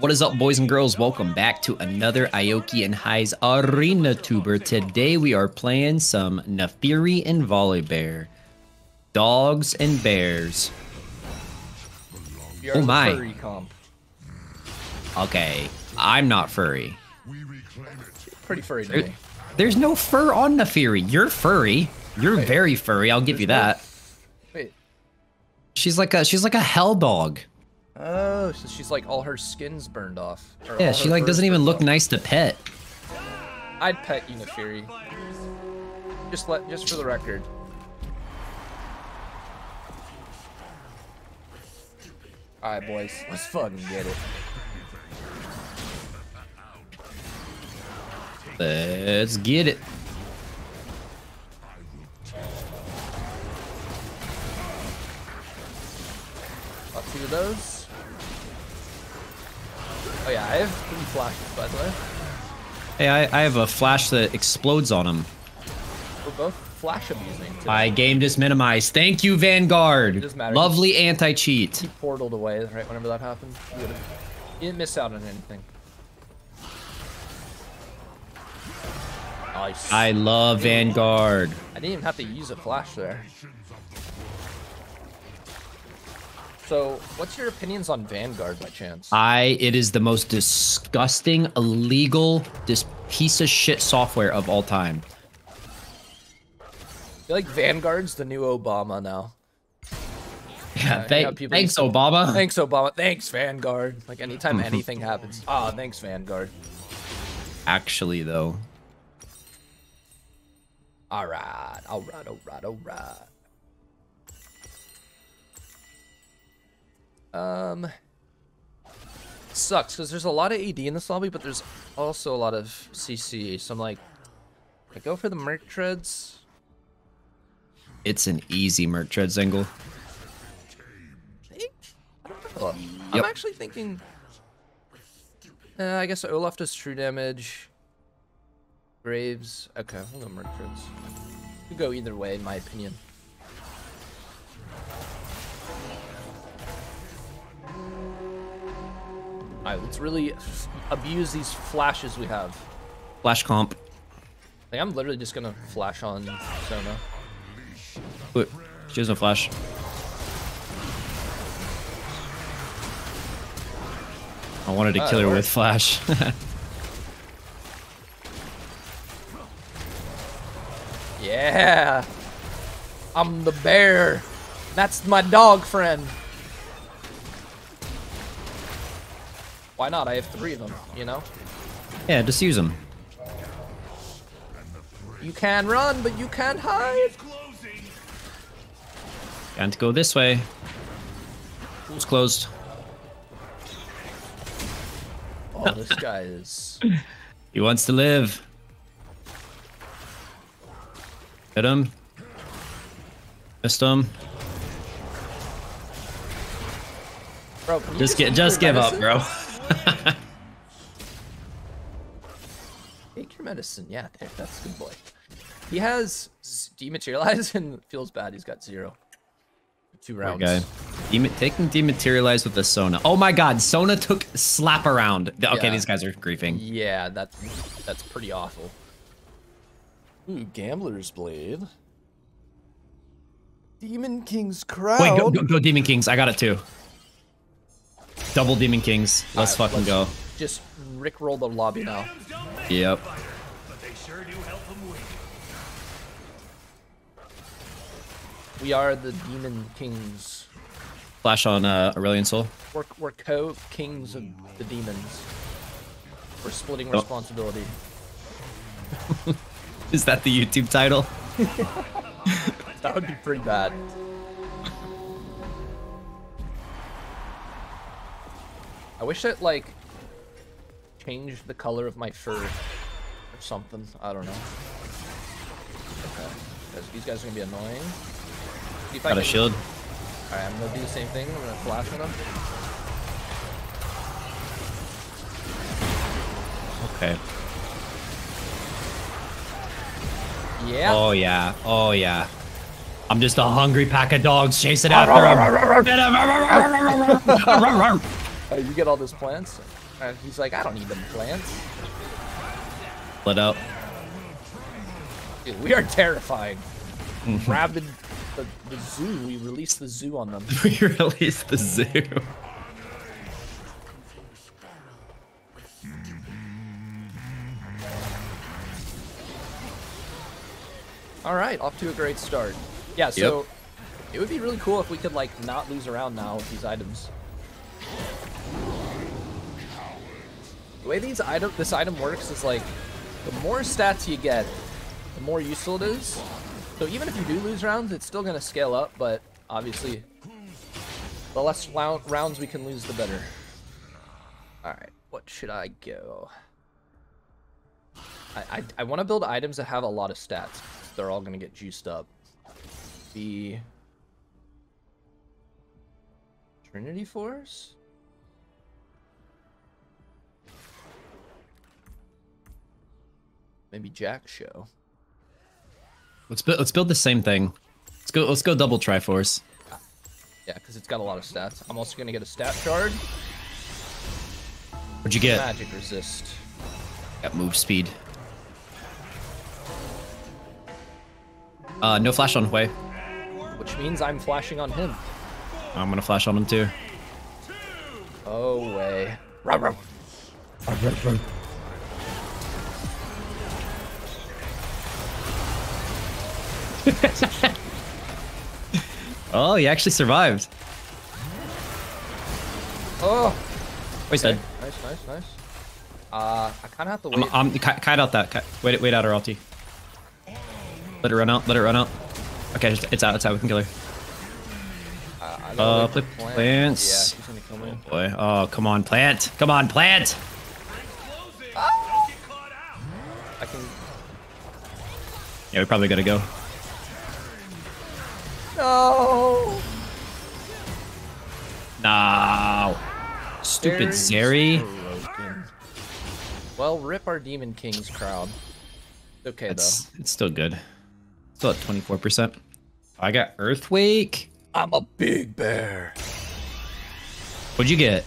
What is up, boys and girls? Welcome back to another Ioki and Heiz Arena Tuber. Today we are playing some Naafiri and Volibear. Dogs and bears. Oh my. Okay, I'm not furry. Pretty furry to There- there's no fur on Naafiri. You're furry. You're Wait. very furry. I'll give you that. Wait. She's like a she's like a hell dog. Oh, so she's like all her skin's burned off. Yeah, she like doesn't even look off. nice to pet. I'd pet Uniferi. Just let, just for the record. Alright, boys, let's fucking get it. Let's get it. Two of those. Oh yeah, I have three flashes, by the way. Hey, I, I have a flash that explodes on him. We're both flash abusing. Today. My game just minimized. Thank you, Vanguard. doesn't matter. Lovely anti-cheat. He portaled away right whenever that happened. You, you didn't miss out on anything. Nice. I love Vanguard. I didn't even have to use a flash there. So, what's your opinions on Vanguard by chance? I it is the most disgusting, illegal, this piece of shit software of all time. I feel like Vanguard's the new Obama now. Yeah, you thank- know, people thanks, Obama. Thanks, Obama. Thanks, Vanguard. Like, anytime anything happens. Ah, thanks, Vanguard. Actually, though, Alright, alright, alright, alright. Um, sucks because there's a lot of AD in this lobby, but there's also a lot of CC. So I'm like, I go for the Merc Treads. it's an easy Merc Treads angle. think? I don't know. I'm actually thinking. Uh, I guess Olaf does true damage. Graves. Okay, we'll go Merc Treads. Could go either way, in my opinion. Alright, let's really abuse these flashes we have. Flash comp. Like, I'm literally just gonna flash on Sona. Wait, she has no flash. I wanted to Ah, kill her with flash. Yeah! I'm the bear! That's my dog friend! Why not? I have three of them, you know? yeah, just use them. You can run, but you can't hide! Can't go this way. Pool's closed. Oh, this guy is... He wants to live. Hit him. Missed him. Bro, Just get, just your give up, bro. Take your medicine. Yeah, there, that's a good boy. He has s- dematerialize and feels bad. He's got zero. Two rounds. Okay. Dema- taking dematerialize with the Sona. Oh my god, Sona took slap around. Okay, Yeah. these guys are griefing. Yeah, that that's pretty awful. Ooh, Gambler's Blade. Demon King's Crown. Wait, go, go, go Demon Kings. I got it too. Double Demon Kings. Let's Alright, fucking let's- go. Just rickroll the lobby now. Yep. We are the Demon Kings. Flash on uh, Aurelion Sol. We're, we're co-kings of the demons. We're splitting Oh. responsibility. Is that the YouTube title? That would be pretty bad. I wish it like changed the color of my fur or something. I don't know. Okay. 'Cause These guys are gonna be annoying. See if I Got a can- shield. Alright, I'm gonna do the same thing. I'm gonna flash on them. Okay. Yeah. Oh yeah. Oh yeah. I'm just a hungry pack of dogs chasing after him. Uh, you get all those plants. And he's like, I don't need them plants. Let out. Dude, we are terrifying. Rabid the, the zoo. We released the zoo on them. we released the zoo. All right, off to a great start. Yeah, so it would be really cool if we could like not lose around now with these items. The way these item this item works is like the more stats you get, the more useful it is. So even if you do lose rounds, it's still gonna scale up, but obviously the less rounds we can lose, the better. Alright, what should I go? I, I, I want to build items that have a lot of stats. They're all going to get juiced up. The Trinity Force? Maybe Jak'Sho. Let's build. Let's build the same thing. Let's go. Let's go double Triforce. Yeah, because it's got a lot of stats. I'm also gonna get a stat shard. What'd you get? Magic resist. Got move speed. Uh, no flash on Hwei. Which means I'm flashing on him. I'm gonna flash on him too. Oh way. oh, he actually survived. Oh. Wait, okay. dead. Nice, nice, nice. Uh, I kind of have to wait. I'm, I'm kite out that. Kite, wait, wait out our ulti. Let it run out. Let it run out. Okay, it's out. It's out. We can kill her. Uh, uh play plants. Yeah, she's gonna kill me. Oh boy. Oh, come on, plant. Come on, plant. Ah! I can. Yeah, we probably gotta go. No. No. Stupid Zeri. Well, rip our Demon King's crown. Okay, it's, though. It's still good. Still at 24%. I got Earthquake. I'm a big bear. What'd you get?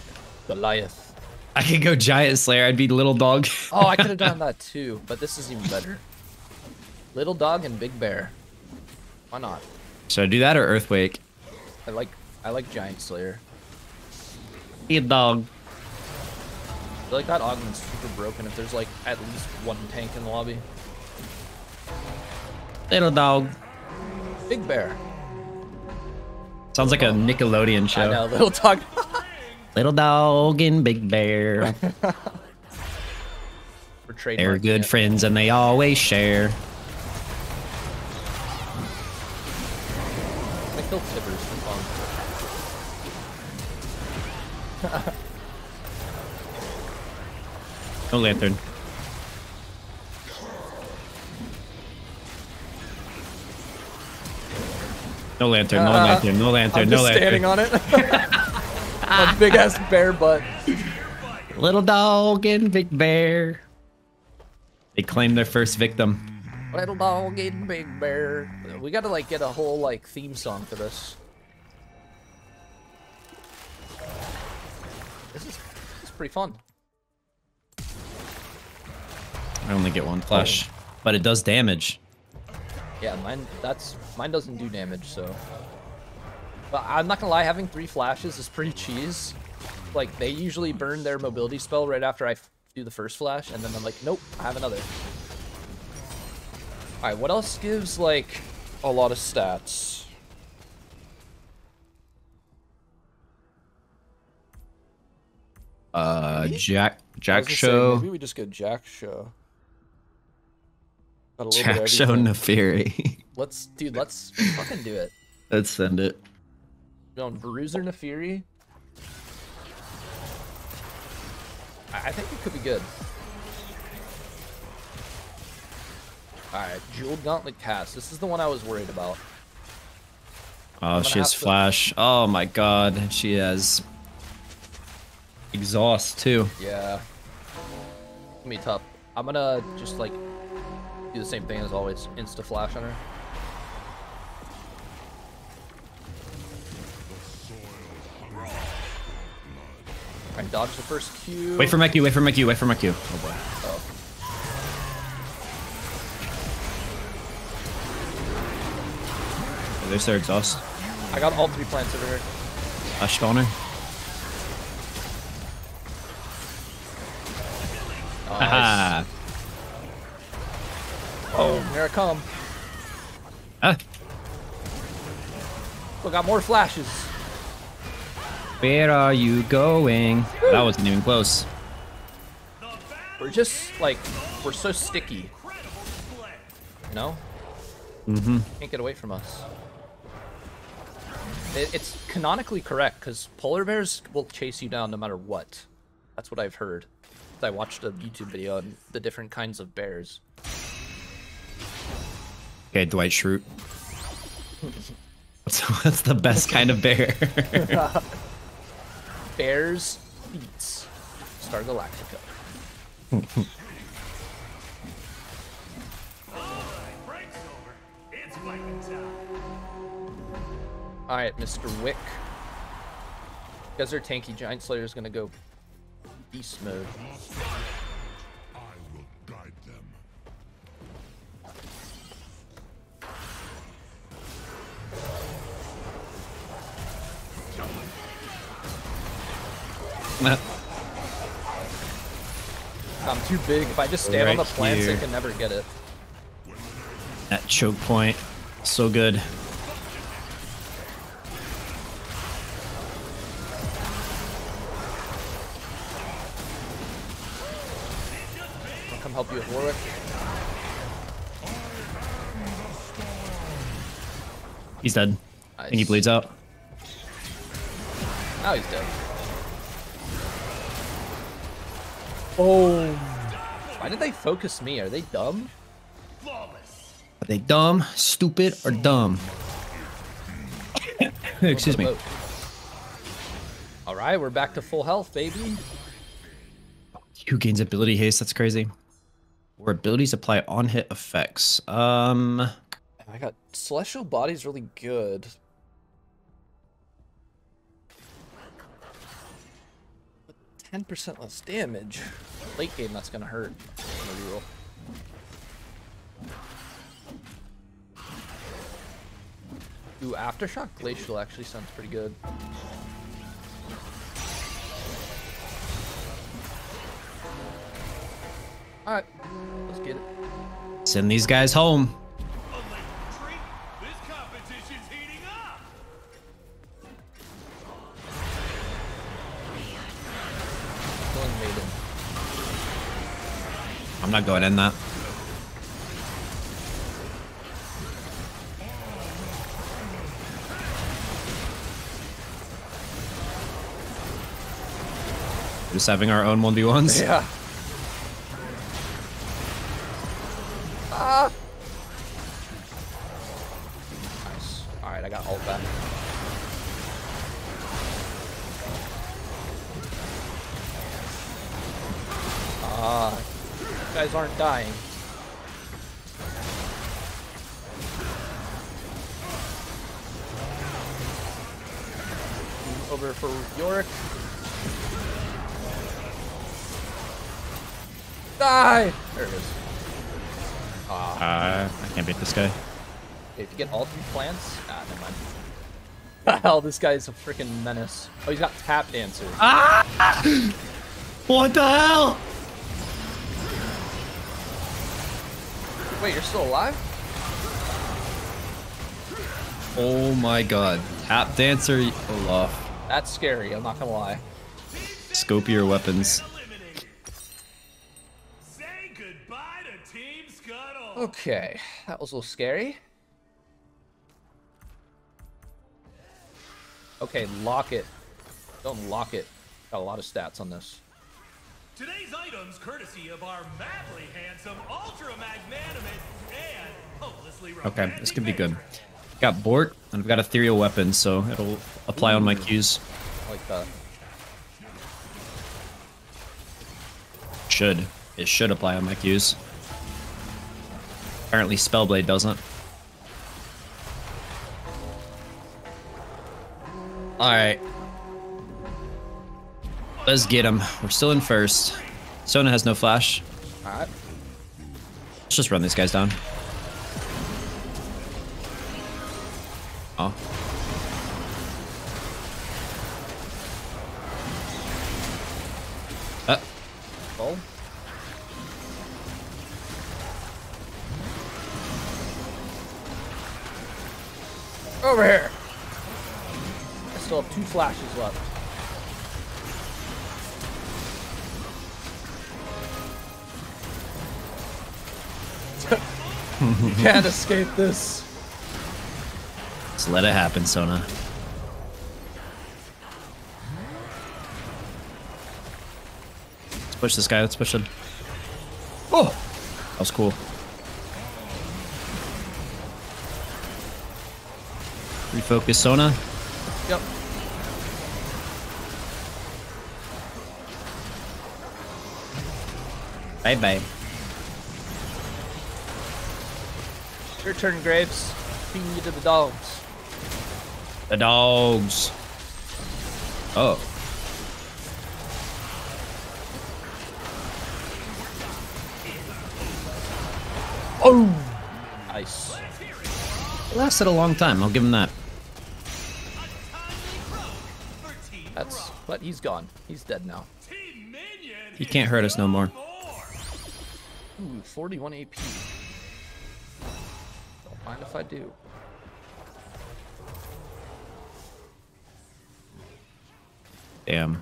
Goliath. I could go Giant Slayer. I'd be Little Dog. oh, I could have done that too, but this is even better. Little Dog and Big Bear. Why not? Should I do that or Earthquake? I like I like Giant Slayer. Big Dog. I feel like that augment's super broken if there's like at least one tank in the lobby. Little dog. Big bear. Sounds like a oh. Nickelodeon show. I know, little dog. little dog and big bear. They're good it. friends and they always share. No lantern. No lantern, no uh, lantern, no lantern, I'm no lantern. standing on it. A big ass bear butt. Little dog and big bear. They claim their first victim. Little dog and big bear. We gotta like get a whole like theme song for this. This pretty fun. I only get one flash, oh. but it does damage. Yeah, mine that's mine doesn't do damage, so. But I'm not gonna lie, having three flashes is pretty cheese. Like they usually burn their mobility spell right after I do the first flash, and then I'm like, nope, I have another. All right, what else gives like a lot of stats? Uh, Jack Jak'Sho. Maybe we just go Jack Show Naafiri. let's, dude, let's fucking do it. Let's send it. Going Bruiser Naafiri. I, I think it could be good. Alright, Jewel Gauntlet cast. This is the one I was worried about. Oh, she has to... flash. Oh my god, she has exhaust too. Yeah. It's gonna be tough. I'm gonna just like do the same thing as always. Insta flash on her. Try dodge the first Q. Wait for my Q, wait for my Q, wait for my Q. Oh boy. Oh. Oh, there's their exhaust. I got all three plants over here. Spawner. Nice. Come. Ah, We got more flashes. where are you going? That wasn't even close. We're just like we're so sticky. You know? Mm-hmm. Can't get away from us. It, it's canonically correct because polar bears will chase you down no matter what. That's what I've heard. I watched a YouTube video on the different kinds of bears. Okay, Dwight Schrute. What's, what's the best kind of bear? Bears beats Star Galactica. Alright, Mr. Wick. Because they're tanky, Giant Slayer is gonna go beast mode. I'm too big. If I just stand on the Right plants, here. I can never get it. that choke point. So good. I'll come help you with Warwick. He's dead. I think he bleeds out. Now he's dead. Oh. Why did they focus me? Are they dumb? Are they dumb, stupid, or dumb? Excuse me. All right, we're back to full health, baby. Who gains ability haste? That's crazy. Where abilities apply on hit effects. Um, I got celestial body's really good. Ten percent less damage. Late game, that's gonna hurt. Ooh, aftershock glacial actually sounds pretty good. All right, let's get it. send these guys home. I'm not going in that. Just having our own 1v1s. Yeah. You aren't dying. Over for Yorick. Die! There it is. Uh, I can't beat this guy. Okay, if you get all three plants, ah, never mind. Hell, this guy's a freaking menace. Oh, he's got tap dancer. What the hell? Wait, you're still alive? Oh my god. Tap dancer Olaf. That's scary. I'm not gonna lie. Scope your weapons. Say goodbye to Team Scuttle. Okay, that was a little scary. Okay, lock it. Don't lock it. Got a lot of stats on this. Today's items courtesy of our madly handsome, ultra magnanimous, and hopelessly Okay, this could be good. Got Bork, and I've got ethereal weapons, so it'll apply on my Qs. I like that. Should. It should apply on my Qs. Apparently Spellblade doesn't. Alright. Let's get him. We're still in first. Sona has no flash. Alright. Let's just run these guys down. Oh. Uh, Full. Over here. I still have two flashes left. You can't escape this. let's let it happen, Sona. Let's push this guy. Let's push him. Oh! That was cool. Refocus Sona. Yep. Bye bye. Turn, Graves. Feeding you to the dogs. The dogs. Oh. Oh! Nice. It lasted a long time. I'll give him that. That's. But he's gone. He's dead now. He can't hurt us no more. more. Ooh, 41 AP. Mind if I do. Damn.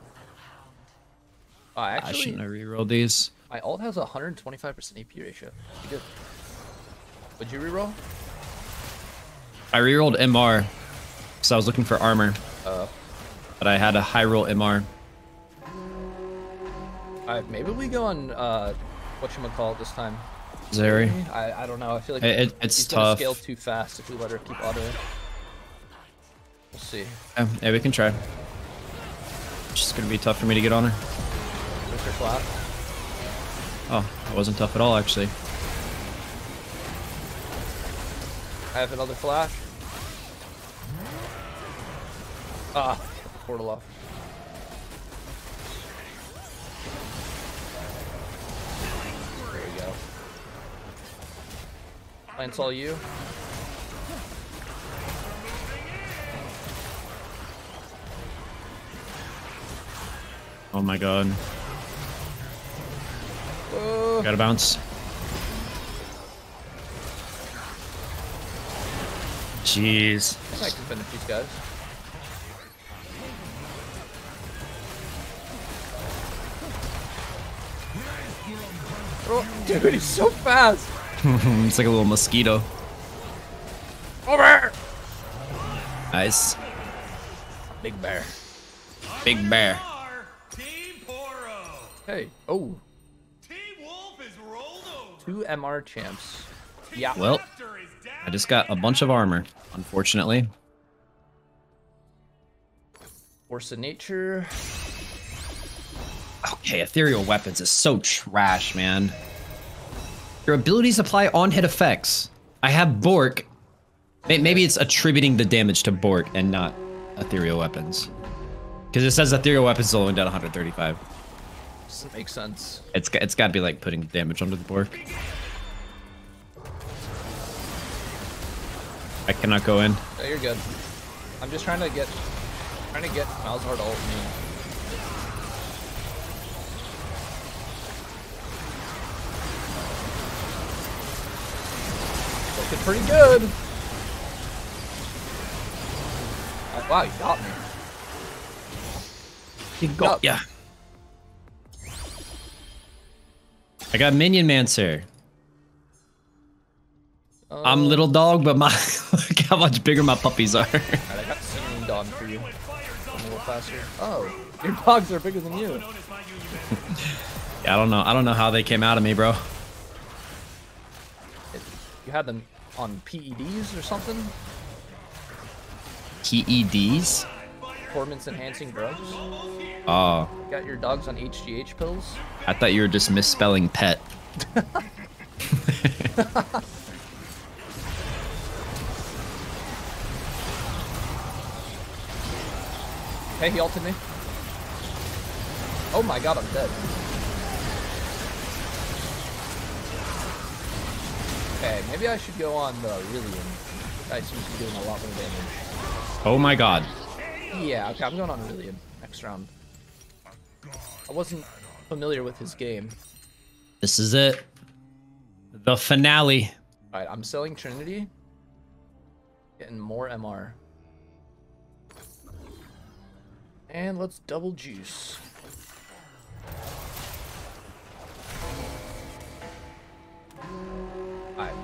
Uh, I actually, shouldn't have rerolled these. my ult has a 125% AP ratio. You good. Would you reroll? I rerolled MR because I was looking for armor, Uh, but I had a high roll MR. alright, maybe we go on, uh, whatchamacallit this time. Zeri. I, I don't know. I feel like It- it- it's he's gonna tough. scale too fast if we let her keep autoing. We'll see. Yeah, yeah, we can try. It's just gonna be tough for me to get on her. Mr. Flat. Oh, it wasn't tough at all, actually. I have another flash. Ah, portal off. Lance all you. Oh my god. Oh, Gotta bounce. Jeez. I can finish these guys. Oh, dude, he's so fast. it's like a little mosquito. Over. Nice. Big bear. Big bear. Team Poro. Hey. Oh, Team Wolf is rolled over. two MR champs. Yeah. Well, Raptor is down I just got a bunch of armor, unfortunately. Force of nature. Okay, ethereal weapons is so trash, man. Your abilities apply on-hit effects. I have Bork. Maybe it's attributing the damage to Bork and not ethereal weapons. Because it says ethereal weapons is only down 135. Doesn't make sense. It's got- it's got to be like putting damage onto the Bork. I cannot go in. No, you're good. I'm just trying to get, trying to get Malzahar to ult me. Looking pretty good. Oh, wow, you got me. You got- yeah. I got Minion Mancer. I'm oh. little dog, but my look how much bigger my puppies are. Alright, I got singing dog for you. I'm a little faster. Oh, your dogs are bigger than you. Yeah, I don't know. I don't know how they came out of me, bro. You had them on PEDs or something? PEDs? Performance enhancing drugs? Oh, Got your dogs on HGH pills? I thought you were just misspelling pet. Hey, he ulted me. Oh my god, I'm dead. Okay, maybe I should go on the Aurelion. I seem to be doing a lot more damage. Oh my god. Yeah, okay, I'm going on Aurelion next round. I wasn't familiar with his game. This is it. The finale. Alright, I'm selling Trinity. Getting more MR. And let's double juice. Alright.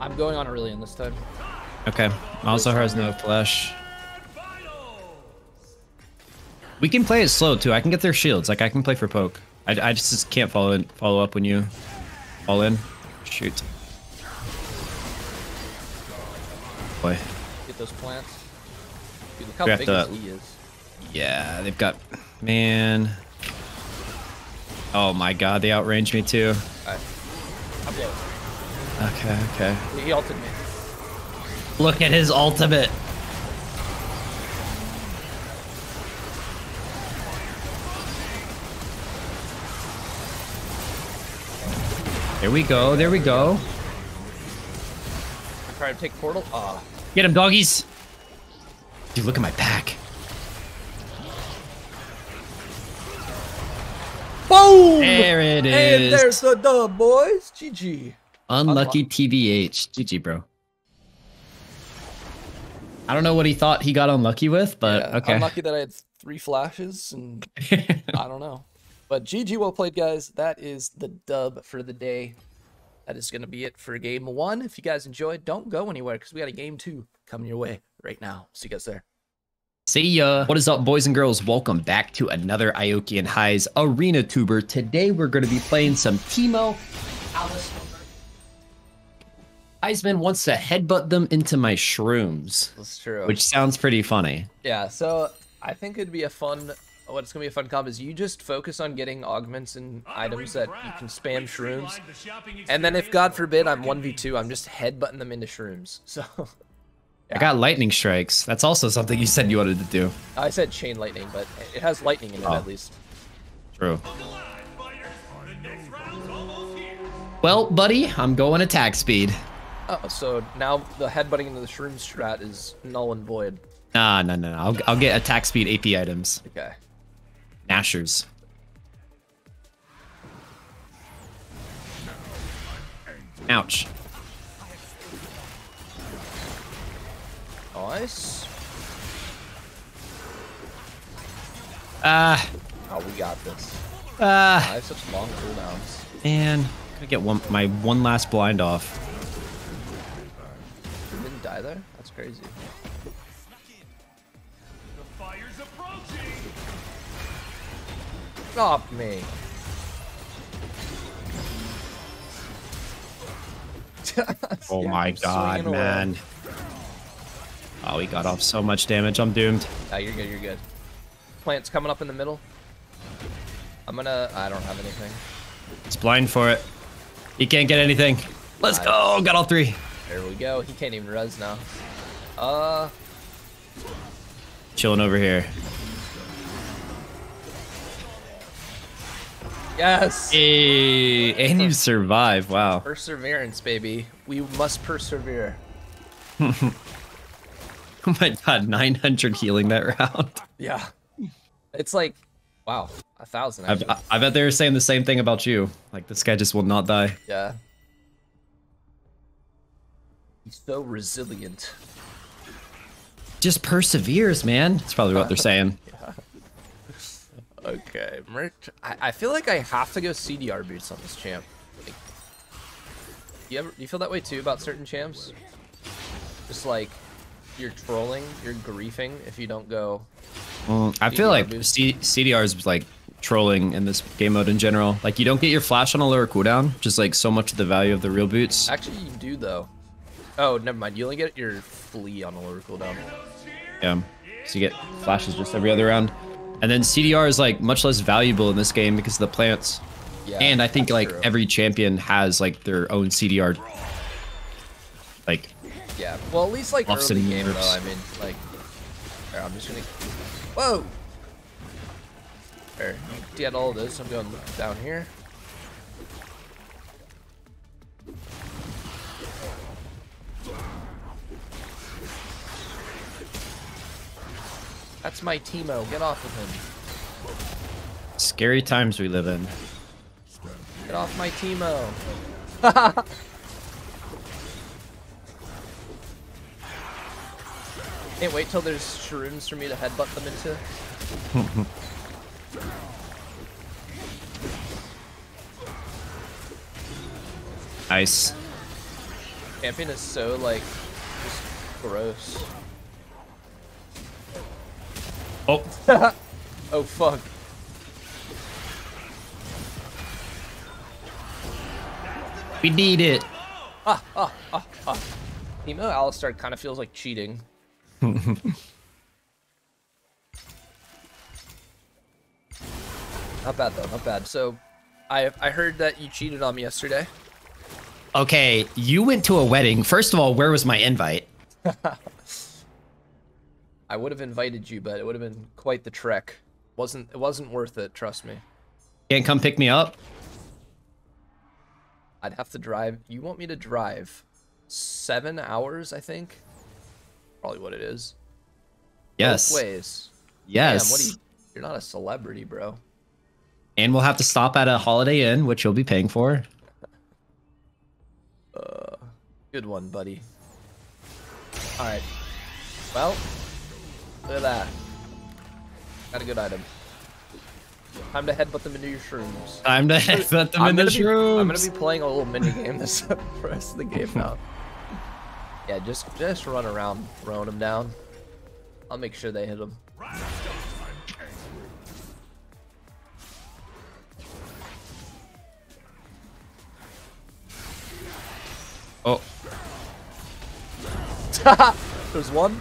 I'm going on Aurelion this time. Okay. Also has no flesh. We can play it slow too. I can get their shields. Like I can play for poke. I, I just can't follow in, follow up when you fall in. Shoot. Boy. Get those plants. Dude, look how big to- his E is. Yeah, they've got man. Oh my god, they outranged me too. Alright. I'm dead. Okay, okay. He ulted me. Look at his ultimate. There we go, there we go. I tried to take portal. Ah. Get him, doggies. Dude, look at my pack. Boom! There it is. And there's the dub, boys. GG. Unlucky TBH. GG, bro. I don't know what he thought he got unlucky with, but Yeah, okay. Unlucky that I had three flashes and I don't know. But GG, well played, guys. That is the dub for the day. That is going to be it for game one. If you guys enjoyed, don't go anywhere because we got a game two coming your way right now. See you guys there. See ya. What is up, boys and girls? Welcome back to another Ioki and Heiz Arena Tuber. Today we're going to be playing some Teemo. Heizman wants to headbutt them into my shrooms, That's true. which sounds pretty funny. yeah, so I think it'd be a fun. What's gonna be a fun comp is you just focus on getting augments and items that you can spam shrooms, and then if God forbid I'm one v two, I'm just headbutting them into shrooms. So I got lightning strikes. That's also something you said you wanted to do. I said chain lightning, but it has lightning in it Oh. at least. True. Well, buddy, I'm going attack speed. Oh, so now the headbutting into the shroom strat is null and void. Ah, no, no, no. I'll, I'll get attack speed AP items. Okay. Nashor's. Ouch. Nice. Ah, Oh, we got this. ah, I have such long cooldowns. man. Gotta get one, my one last blind off. You die there? That's crazy. The fire's approaching. Stop me. Oh Yeah, my I'm god, swinging away. man. Oh, he got off so much damage. I'm doomed. Ah, you're good, you're good. Plant's coming up in the middle. I'm gonna... I don't have anything. He's blind for it. He can't get anything. Let's Nice. go. Got all three. There we go. He can't even res now. Uh... Chilling over here. Yes! Hey, and you survive. Wow. Perseverance, baby. We must persevere. Oh my god, 900 healing that round. Yeah. It's like, wow, a thousand. I, I, I bet they were saying the same thing about you. Like, this guy just will not die. yeah. He's so resilient. Just perseveres, man. That's probably what they're saying. Okay, merch. I, I feel like I have to go CDR boots on this champ. Like, you ever you feel that way too about certain champs? Just like you're trolling, you're griefing if you don't go. Mm, I feel like. C- CDR is like trolling in this game mode in general. Like, you don't get your flash on a lower cooldown, which is like so much of the value of the real boots. Actually, you do though. Oh, never mind. You only get your flea on a lower cooldown. Yeah. So you get flashes just every other round. And then CDR is like much less valuable in this game because of the plants. Yeah. and I think like true. every champion has like their own CDR. Like, Yeah. Well, at least like early game nerfs. though. I mean, like, here, I'm just gonna. Whoa. There, get all this. I'm going down here. That's my Teemo. Get off of him. Scary times we live in. Get off my Teemo. Can't wait till there's shrooms for me to headbutt them into. Nice. Champion is so like just gross. Oh, Oh fuck. we need it. Teemo Alistar kind of feels like cheating. not bad though, not bad. So, I I heard that you cheated on me yesterday. Okay, you went to a wedding. First of all, where was my invite? I would have invited you, but it would have been quite the trek. wasn't It wasn't worth it, trust me. Can't come pick me up? I'd have to drive. You want me to drive seven hours, I think? Probably what it is. Yes. Both ways. Yes. Damn, what are you? You're not a celebrity, bro. And we'll have to stop at a Holiday Inn, which you'll be paying for. Uh, Good one, buddy. Alright. Well, look at that. Got a good item. Time to headbutt them into your shrooms. Time to let them the gonna I'm gonna be playing a little mini game this rest of the game now. yeah, just just run around, throwing them down. I'll make sure they hit them. Oh, There's one.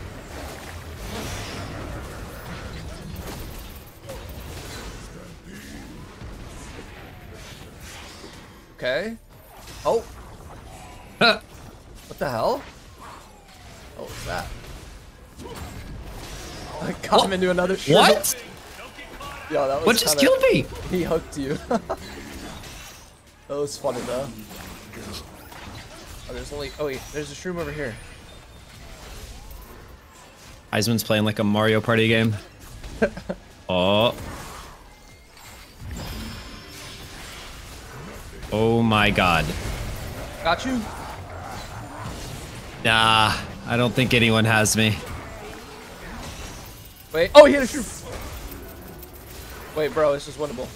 Okay. Oh, Huh. what the hell? What was that? I got him into another what? Yeah, that was What just killed me? He hooked you. that was funny though. Oh, there's only. Oh wait, there's a shroom over here. Heizman's playing like a Mario Party game. oh. Oh my god. Got you. Nah, I don't think anyone has me. Wait. Oh, he hit a shroom. Wait, bro, this is winnable.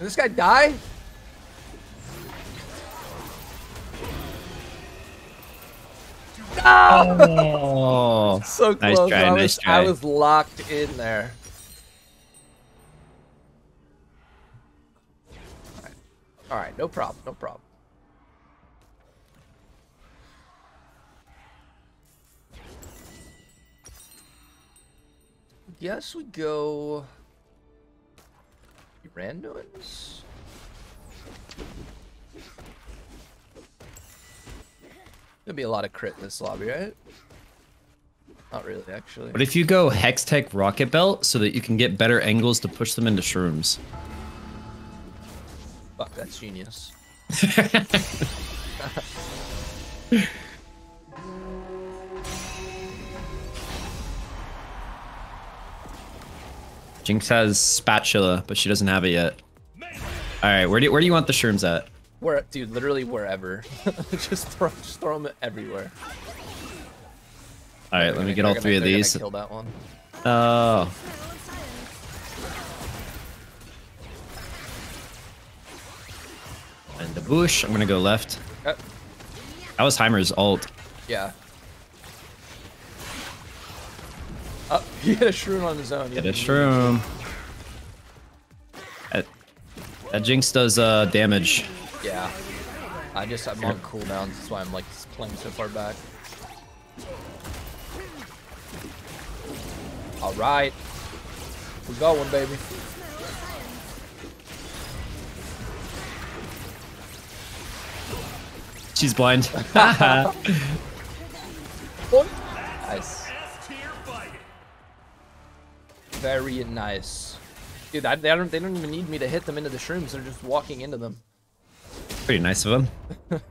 Did this guy die? Oh. oh so Nice close. try, I, nice was, try. I was locked in there. Alright, no problem, no problem. Guess we go. Randoms? Gonna be a lot of crit in this lobby, right? Not really, actually. But if you go Hextech Rocket Belt so that you can get better angles to push them into shrooms? Fuck, that's genius. Jinx has spatula, but she doesn't have it yet. All right, where do where do you want the shrooms at? Where, dude, literally wherever. just throw, just throw them everywhere. All right, let me get all They're three gonna- of they're gonna these. Kill that one. Oh, bush. I'm gonna go left. Uh, That was Heimer's ult. yeah. Oh, he hit a shroom on his own. Get a shroom. That, that Jinx does uh, damage. Yeah. I just I'm on cooldowns. That's why I'm like playing so far back. All right, we're going, baby. She's blind. Nice. S tier fighting. Very nice. Dude, I, they, don't, they don't even need me to hit them into the shrooms. They're just walking into them. Pretty nice of them.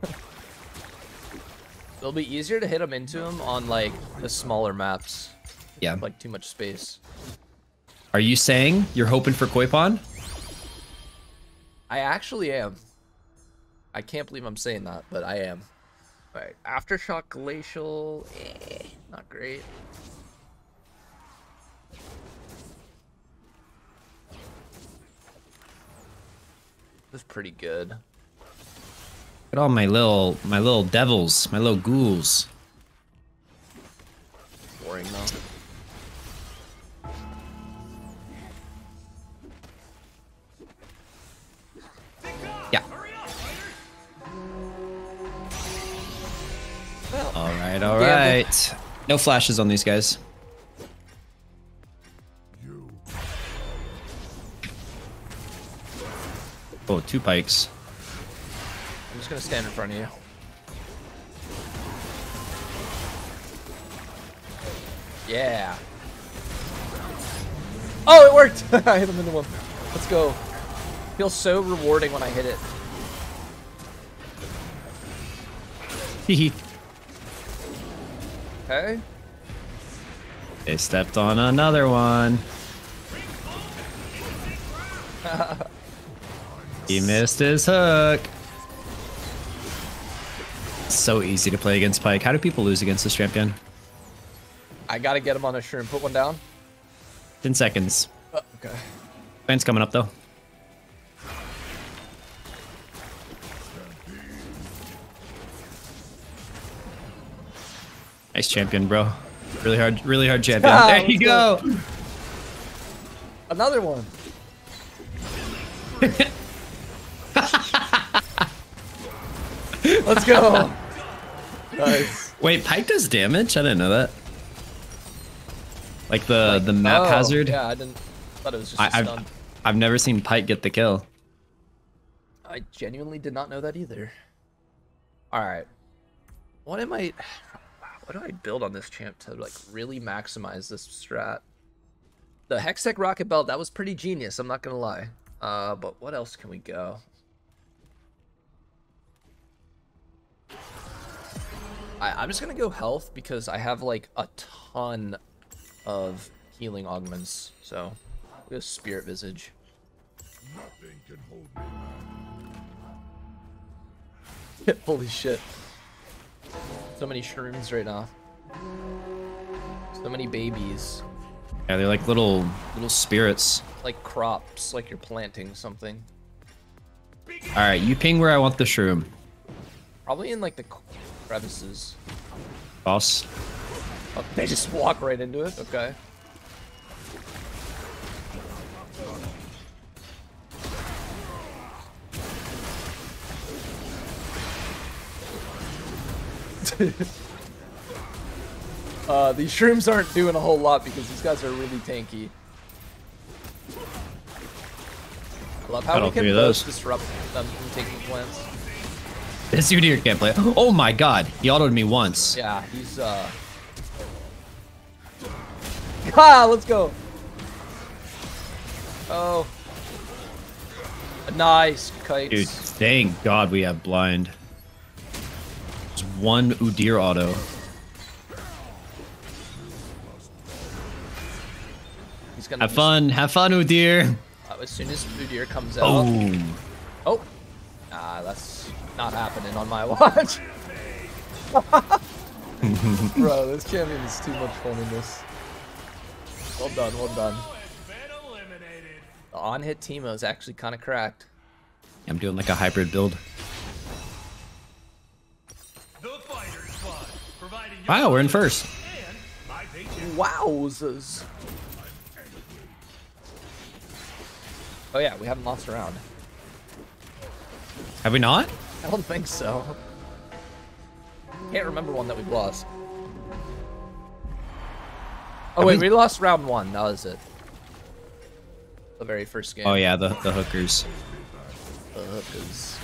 It'll be easier to hit them into them on, like, the smaller maps. Yeah. Like, too much space. Are you saying you're hoping for Koi Pond? I actually am. I can't believe I'm saying that, but I am. Alright, Aftershock Glacial, eh, not great. This is pretty good. Look at all my little my little devils, my little ghouls. Boring though. Right, all right. No flashes on these guys. Oh, two pikes. I'm just gonna stand in front of you. Yeah. Oh, it worked! I hit him in the one. Let's go. Feels so rewarding when I hit it. Okay. they stepped on another one. he missed his hook. So easy to play against Pyke. How do people lose against this champion? I gotta get him on a shroom. Put one down. 10 seconds. Oh, okay. Plan's coming up though. Nice champion, bro. Really hard, really hard champion. Ah, there you let's go. Another one. Let's go. nice. Wait, Pyke does damage? I didn't know that. Like the the map Oh, hazard. Yeah, I didn't. Thought it was just a stun. I've I've never seen Pyke get the kill. I genuinely did not know that either. All right. What am I? What do I build on this champ to like really maximize this strat? The Hextech Rocket Belt that was pretty genius. I'm not gonna lie. Uh, but what else can we go? I, I'm just gonna go health because I have like a ton of healing augments. So, we go Spirit Visage. Holy shit. So many shrooms right now. So many babies. Yeah, they're like little little spirits. Like crops, like you're planting something. All right, you ping where I want the shroom, Probably in like the crevices. boss. Oh, they just walk right into it? Okay. uh, these shrooms aren't doing a whole lot because these guys are really tanky. I love how Got we all can three both those. disrupt them from taking plants. This Udyr can't play. Oh my god, he autoed me once. Yeah, he's uh. Ah, let's go. Oh. Nice kites. Dude, thank God we have blind. One Udyr auto. Have fun, have fun, Udyr. uh, as soon as Udyr comes out. Boom. Oh. Nah, that's not happening on my watch. Bro, this champion is too much fun in this. Well done, well done. The on-hit Teemo is actually kind of cracked. I'm doing like a hybrid build. Wow, we're in first. Wowzers. Oh yeah, we haven't lost a round. Have we not? I don't think so. Can't remember one that we've lost. Oh wait, we- we lost round one. That was it. The very first game. Oh yeah, the, the hookers. Uh, cause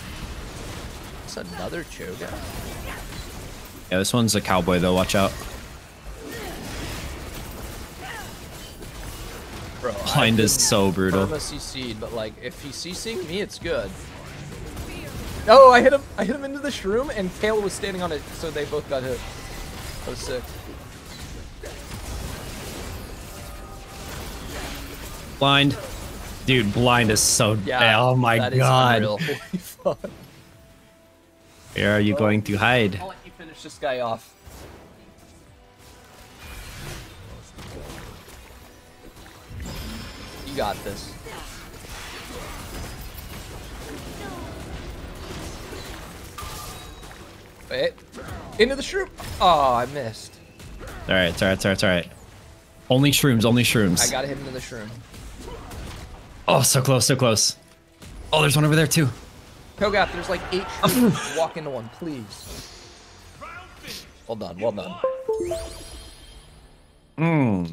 it's another Cho'Gath. Yeah, this one's a cowboy though, watch out. Bro, Blind is so brutal. Perma CC'd, but like, if he's CCing me, it's good. Oh, I hit him! I hit him into the shroom, and Kayle was standing on it, so they both got hit. That was sick. Blind. Dude, blind is so. Yeah. oh my that is god. unreal. Where are you going to hide? I'll let you finish this guy off. You got this. Wait. Into the shroom. Oh, I missed. All right, it's all right, it's all right, it's all right. Only shrooms, only shrooms. I got him into the shroom. Oh, so close, so close. Oh, there's one over there too. Cho'Gath, there's like eight shrooms. Walk into one, please. Well done, well done. Hmm.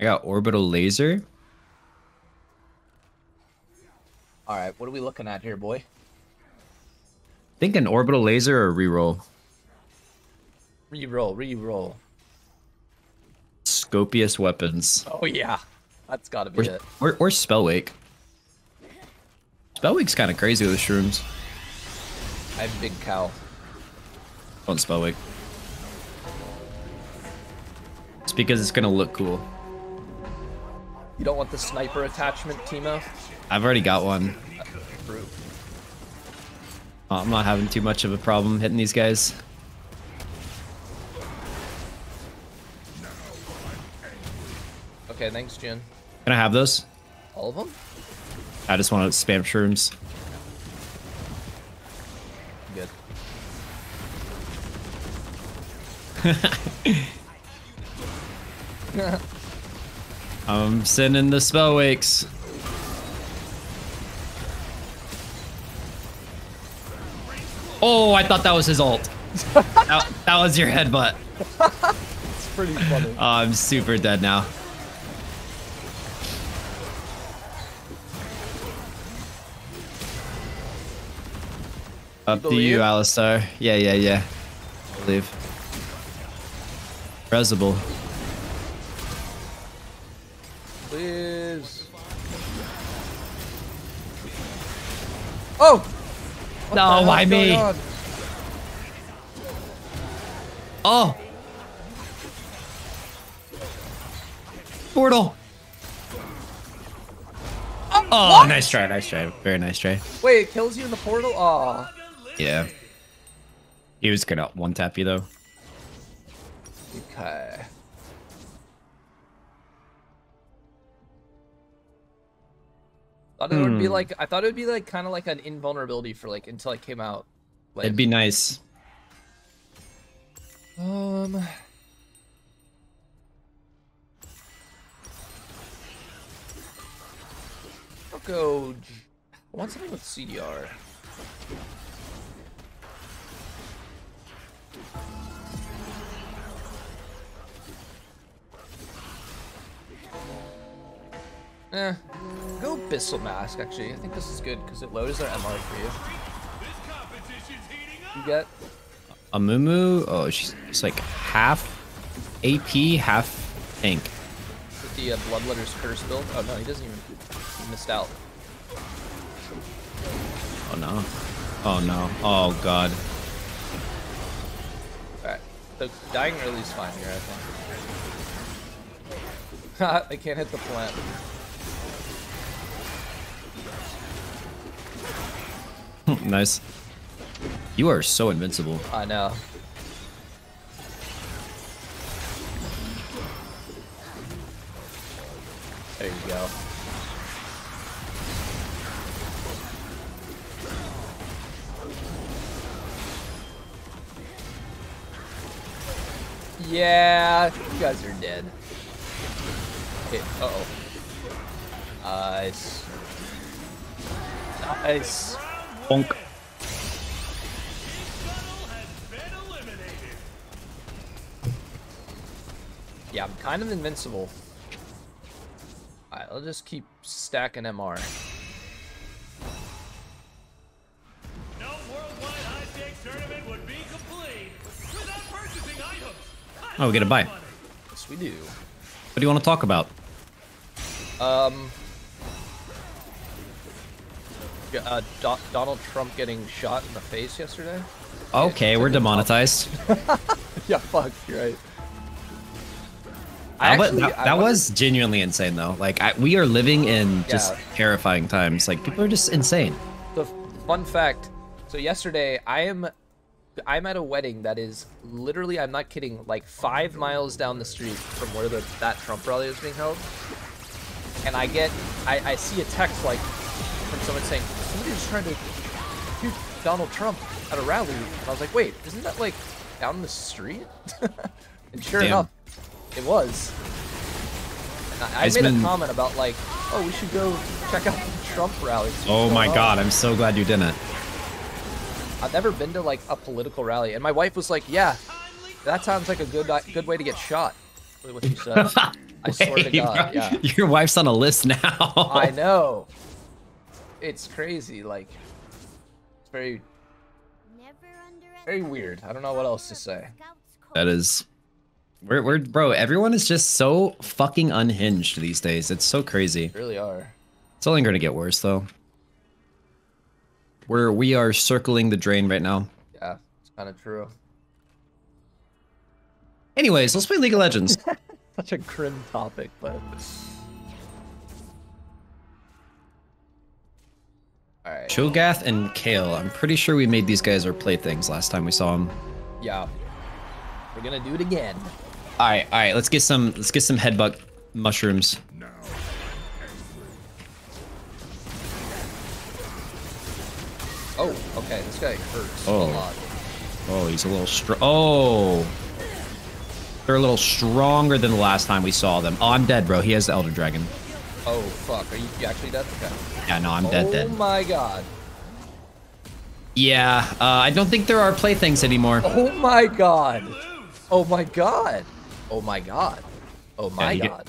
I got orbital laser. Alright, what are we looking at here, boy? think an orbital laser or reroll. Reroll, reroll. Scopiest Weapons. Oh yeah. That's gotta be Or, it. or, or Spellwake. Spellwake's kind of crazy with the shrooms. I have big cow. On Spellwake. It's because it's gonna look cool. You don't want the sniper attachment, Teemo? I've already got one. Uh, I'm not having too much of a problem hitting these guys. Okay, thanks, Jin. Can I have those? All of them? I just want to spam shrooms. Good. I'm sending the Spellwakes. Oh, I thought that was his ult. that, that was your headbutt. It's pretty funny. Oh, I'm super dead now. Up to you, Alistar. Yeah, yeah, yeah. I believe. Resible. Oh! What No, why me? on? Oh! Portal! Um, oh, nice try, nice try. Very nice try. Wait, it kills you in the portal? Aw. Yeah. He was gonna one tap you though. Okay. Thought it would be Hmm. like I thought it would be like kind of like an invulnerability for like until I came out. Like, It'd be nice. um. I'll go. I want something with CDR. Eh, go Abyssal Mask, actually. I think this is good because it lowers their MR for you. This competition's heating up. You get Amumu, oh, she's it's like half AP, half tank. with the uh, Bloodletter's Curse build. Oh no, he doesn't even. He missed out. Oh no. Oh no. Oh god. Alright. The dying early is fine here, I think. Ha! They can't hit the plant. nice. You are so invincible. I know. There you go. Yeah, you guys are dead. Okay, uh oh. Nice. Nice. Bonk. Scuttle has been eliminated. Yeah, I'm kind of invincible. Alright, I'll just keep stacking MR. No worldwide high-stakes tournament would be complete without purchasing items. Oh, we get a buy. Yes, we do. What do you want to talk about? Um. Uh, Do Donald Trump getting shot in the face yesterday. Okay, we're demonetized. yeah, fuck, you're right. I actually, that, that was genuinely insane, though. Like, I, we are living in just yeah. terrifying times. Like, people are just insane. The fun fact. So yesterday, I am, I'm at a wedding that is literally, I'm not kidding, like five miles down the street from where the that Trump rally is being held. And I get, I, I see a text like from someone saying somebody's trying to shoot Donald Trump at a rally. And I was like, wait, isn't that like down the street? and sure Damn. enough, it was. I, I made been... a comment about like, oh, we should go check out the Trump rally. Oh my on. god, I'm so glad you didn't. I've never been to like a political rally, and my wife was like, "Yeah, that sounds like a good uh, good way to get shot." What she said. I swear to God, yeah. Your wife's on a list now. I know. It's crazy. Like, it's very, very weird. I don't know what else to say. That is we're, we're, bro, everyone is just so fucking unhinged these days. It's so crazy. They really are. It's only going to get worse, though. We're, we are circling the drain right now. Yeah, it's kind of true. Anyways, let's play League of Legends. Such a grim topic, but... Alright. Cho'Gath and Kayle. I'm pretty sure we made these guys our playthings last time we saw them. Yeah. We're gonna do it again. All right, all right. Let's get some. Let's get some headbutt mushrooms. Oh, okay. This guy hurts oh. a lot. Oh, he's a little strong. Oh, they're a little stronger than the last time we saw them. Oh, I'm dead, bro. He has the Elder Dragon. Oh fuck! Are you, actually dead? Okay. Yeah, no, I'm dead. Dead. Oh my god. Yeah, uh, I don't think there are playthings anymore. Oh my god. Oh my god. Oh my god. Oh my yeah, god.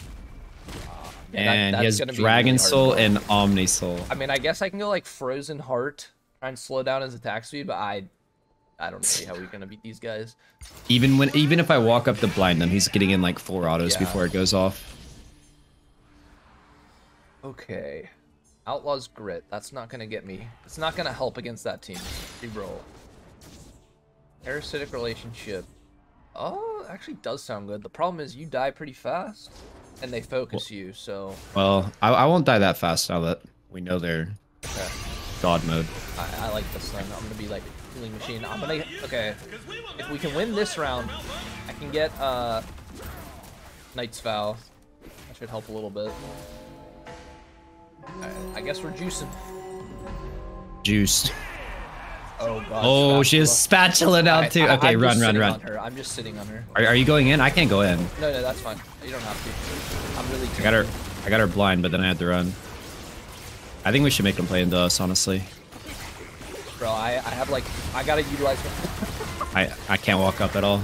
and that, he has Dragon really Soul and Omni Soul. I mean, I guess I can go like Frozen Heart, try and slow down his attack speed, but I, I don't see how we're gonna beat these guys. Even when, even if I walk up to blind them, he's getting in like four autos yeah. before it goes off. Okay, Outlaw's Grit. That's not gonna get me. It's not gonna help against that team. Reroll. Parasitic relationship. Oh, actually does sound good. The problem is you die pretty fast, and they focus well, you, so... Well, I, I won't die that fast now that we know they're okay. God mode. I, I like this one. I'm gonna be like healing machine. I'm gonna... Okay. If we can win this round, I can get uh, Knight's Vow. That should help a little bit. Right, I guess we're juicing. Juiced. Oh god. Oh, she has spatula now too. I, okay, I'm run, run, run. I'm just sitting on her. Are, are you going in? I can't go in. No, no, that's fine. You don't have to. I'm really. I got her. I got her blind, but then I had to run. I think we should make them play into us, honestly. Bro, I, I have like, I gotta utilize. I I can't walk up at all.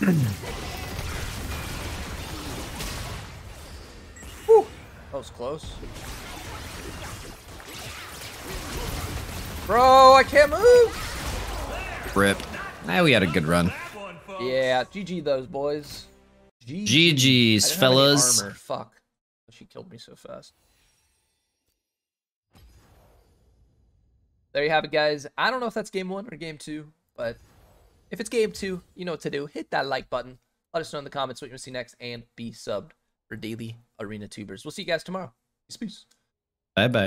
That was close. Bro, I can't move. Rip. Now we had a good run. Yeah, GG those boys. GG's, fellas. Fuck. She killed me so fast. There you have it, guys. I don't know if that's game one or game two, but if it's game two, you know what to do. Hit that like button. Let us know in the comments what you want to see next, and be subbed for daily arena tubers. We'll see you guys tomorrow. Peace, peace. Bye bye.